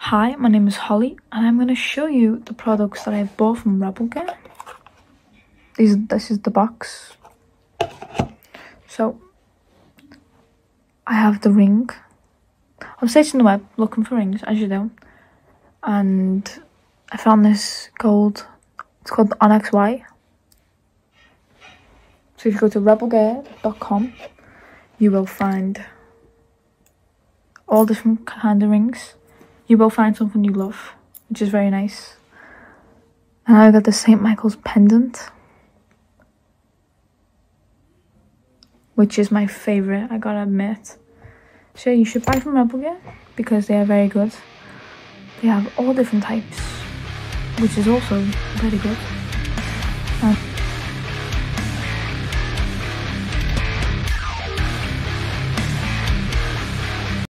Hi, my name is Holly and I'm going to show you the products that I bought from Rebelger. These, this is the box. So, I have the ring. I'm searching the web looking for rings, as you do. And I found this gold, it's called Onyx Y. So if you go to rebelger.com, you will find all different kind of rings you will find something you love, which is very nice. And I got the St. Michael's pendant, which is my favourite, I gotta admit. So you should buy from Rebel because they are very good. They have all different types, which is also very good. And